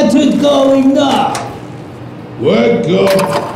It going now! We're good.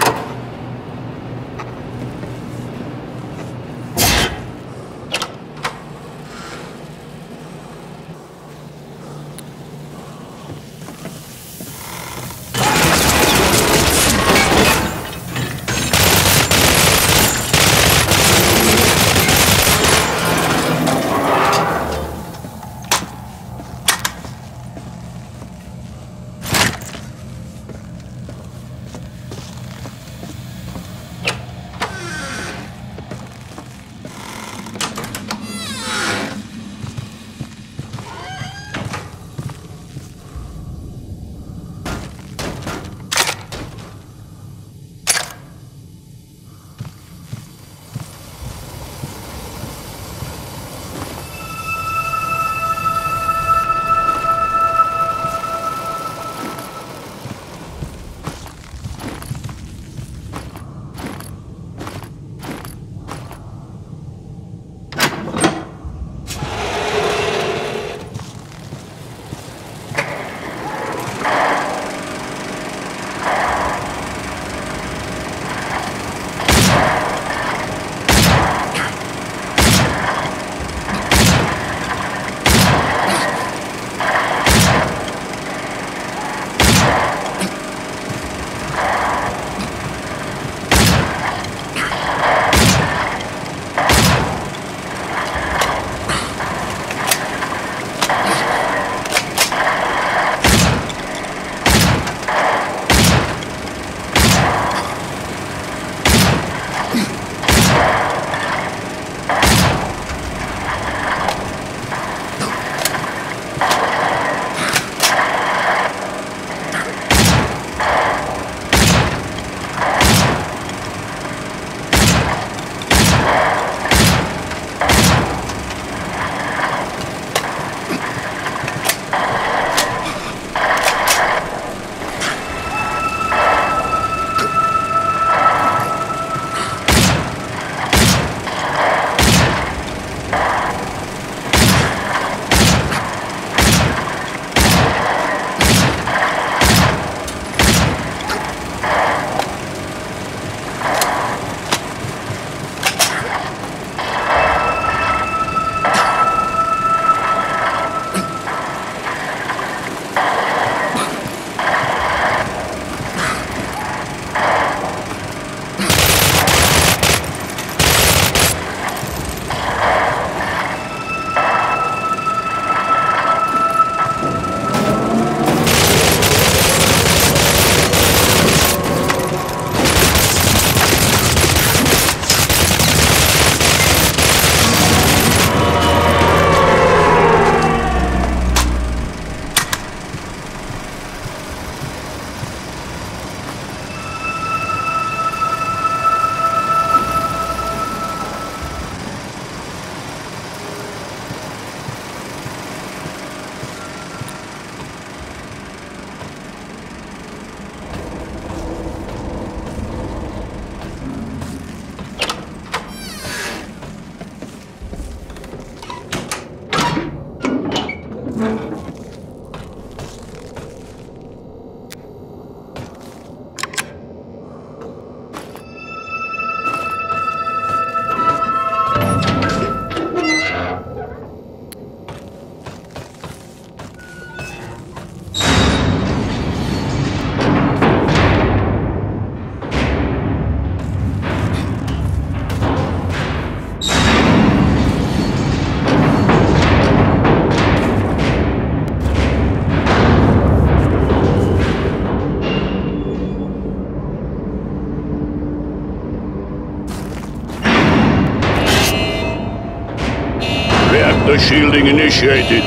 Shielding.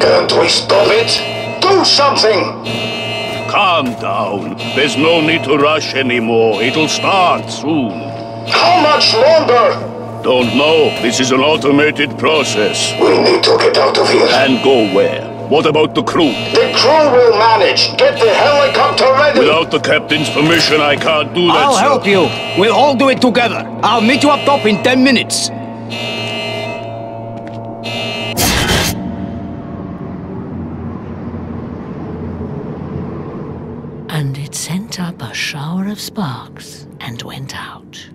Can't we stop it? Do something! Calm down. There's no need to rush anymore. It'll start soon. How much longer? Don't know. This is an automated process. We need to get out of here. And go where? What about the crew? The crew will manage. Get the helicopter ready. Without the captain's permission, I can't do that, I'll sir. help you. We'll all do it together. I'll meet you up top in ten minutes. Of sparks and went out.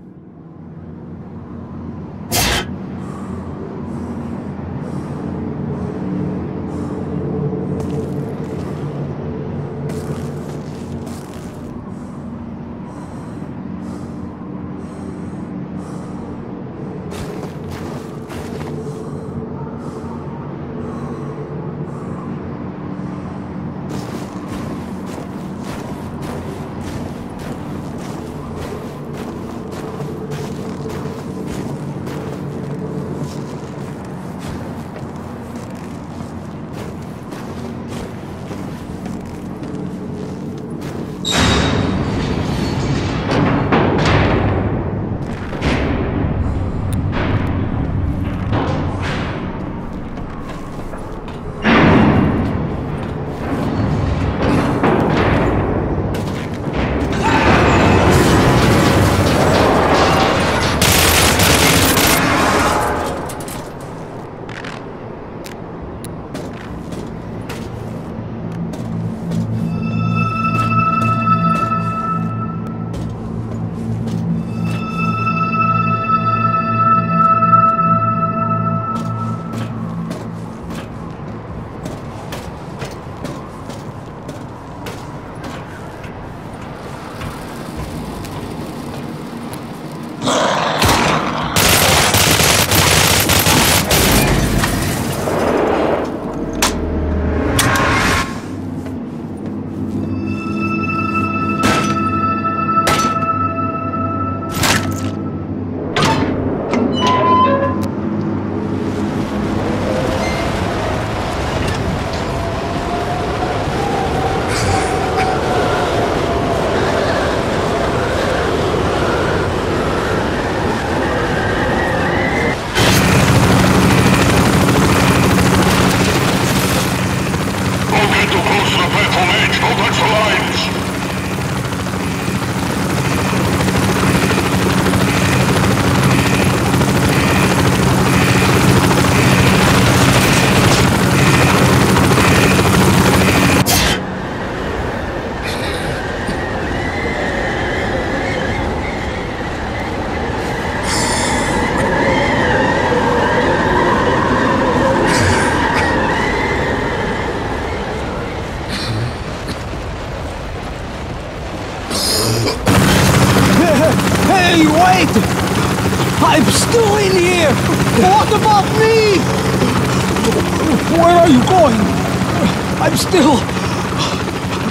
Still.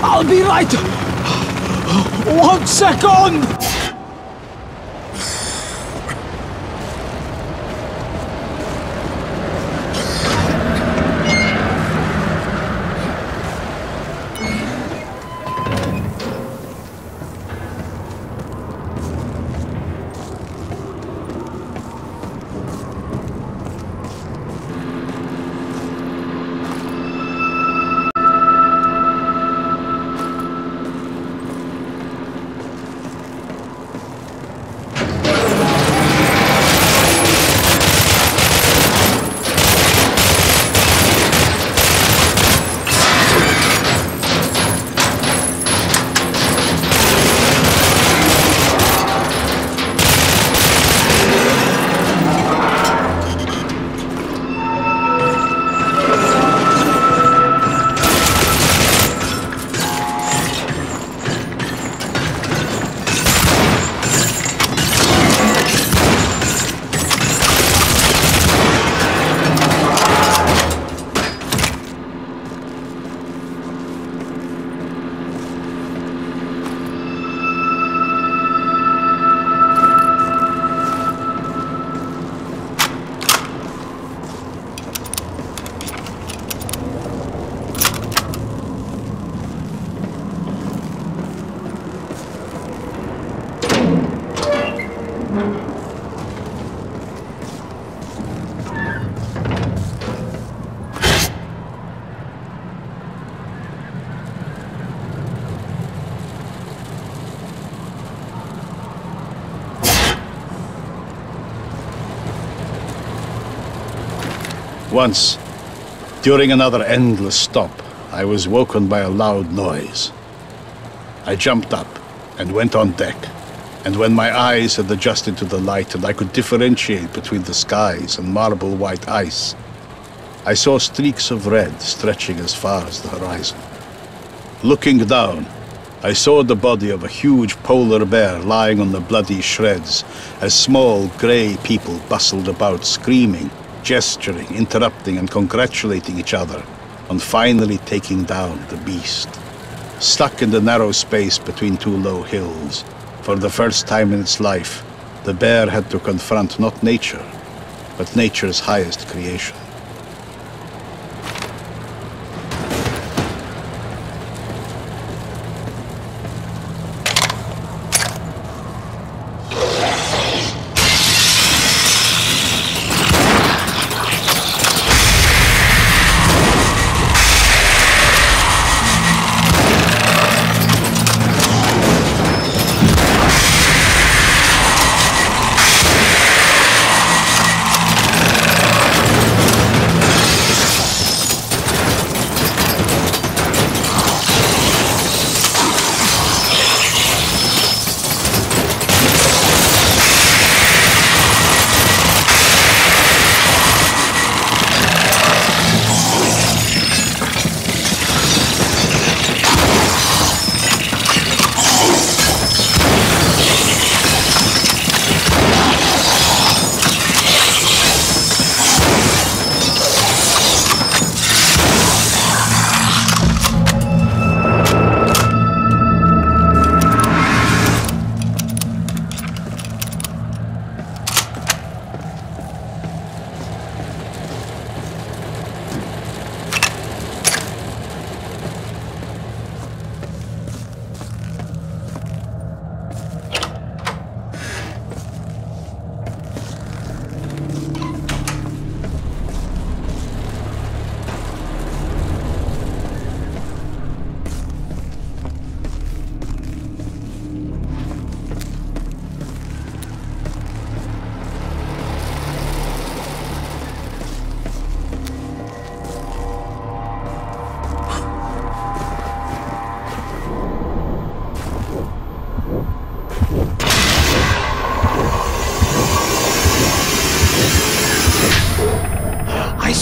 I'll be right. One second! Once, during another endless stop, I was woken by a loud noise. I jumped up and went on deck. And when my eyes had adjusted to the light and I could differentiate between the skies and marble white ice, I saw streaks of red stretching as far as the horizon. Looking down, I saw the body of a huge polar bear lying on the bloody shreds as small grey people bustled about screaming, gesturing, interrupting and congratulating each other on finally taking down the beast. Stuck in the narrow space between two low hills, for the first time in its life, the bear had to confront not nature, but nature's highest creation.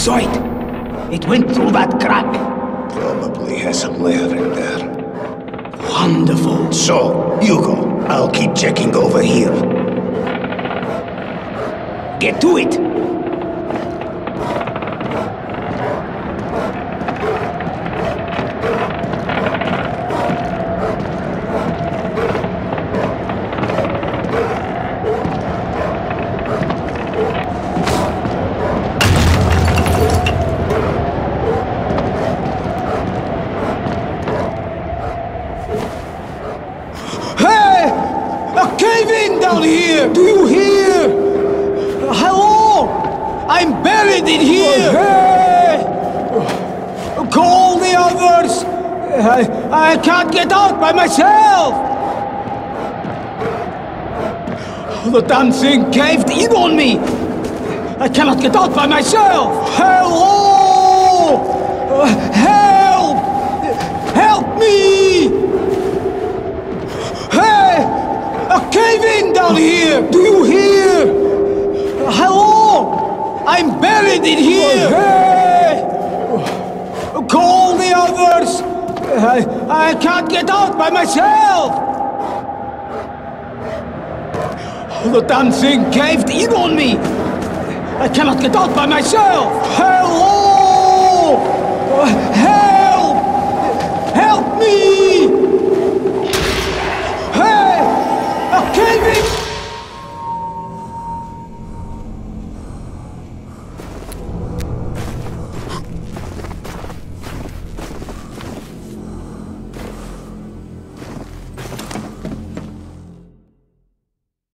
Saw it. It went through that crack. Probably has some lair in there. Wonderful. So, you go. I'll keep checking over here. Get to it. I, can't get out by myself! The damn thing caved in on me! I cannot get out by myself! Hello! Help! Help me! Hey! A cave in down here! Do you hear? Hello! I'm buried in here! Hey! Call the others! I can't get out by myself! The damn thing caved in on me! I cannot get out by myself! Hello! Help! Help me!